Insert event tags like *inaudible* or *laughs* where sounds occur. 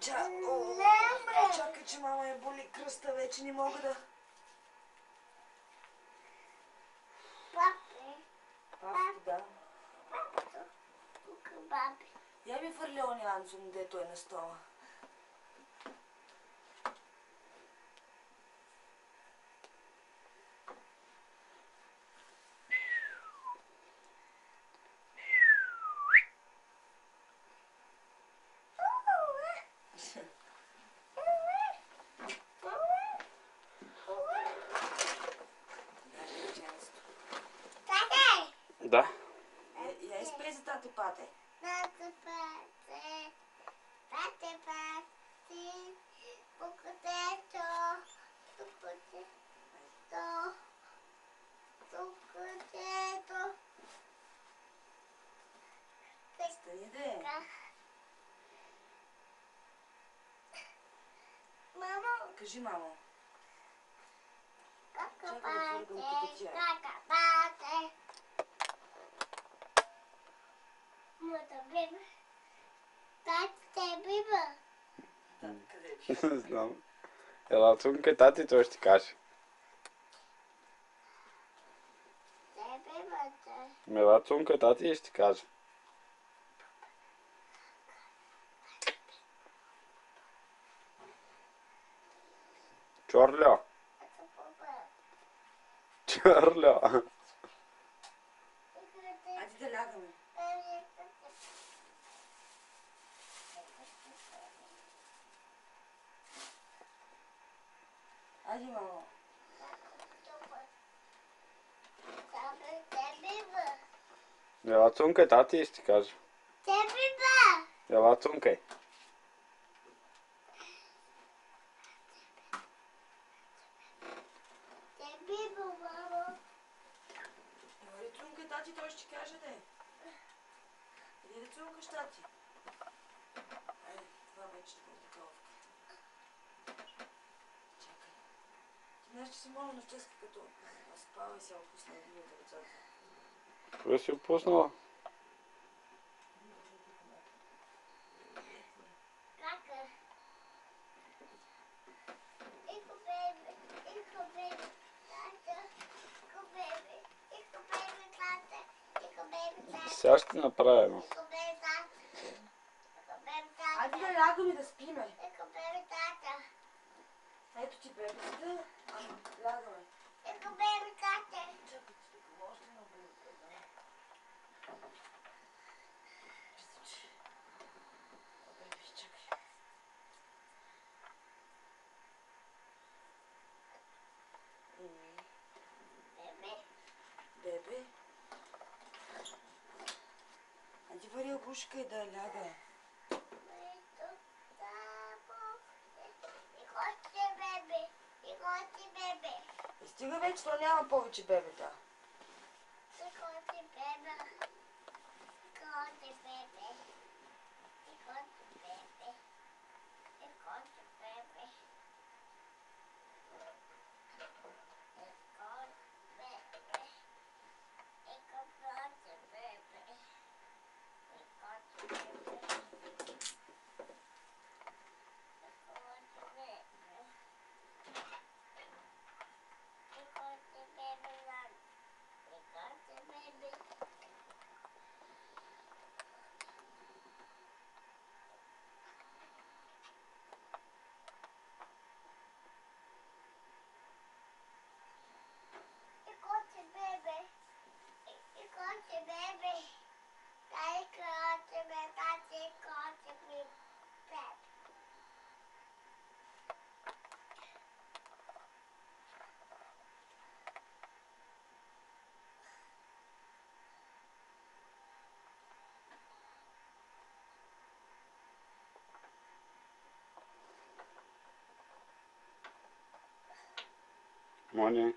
Ча... О, чакай, че мама я боли кръста, вече не мога да... Папе, Папко, да. тук баби. Я ми фърля оня дето е на стола. Да. Я, я изпей за тати пате. Тате, пате, пате, пате, покотето, покотето, покотето. Стани де. Мамо, Кажи, мамо. кака пате, кака пате. Моята биба. Тате, биба. Тати, къде е? *laughs* Знам. Ела цунка, тати, той ще ти каже. Те бибата. Мела цунка, тати ще ти каже. Ето папа. Чорло. Айде да лягаме. Айде, мамо. Ела цунка, тати и ще ти каже. Те биба. Ела цунка. Те биба, мамо. Говори Цунка и тати, той ще каже да е. Иди да цункаш тати. Айде, това вече ще бъде такова. Че си моля на вческа, като спава и се опусна един от ръцата. Кога си бебе. Бебе. Бебе. Бебе, бебе, тата. Сега ще бебе, бебе, тата. Айде да лягаме да спиме. Бебе. Ето ти бебетата. Ама, лягаме. Ико бебе, тата. Чакай, че тук още едно бебе. Бебе. Айде вари обушка и да ляга. Ето, тамо. Ико ти, бебе. Ико ти, бебе. И стига вече, то няма повече бебета. Moin.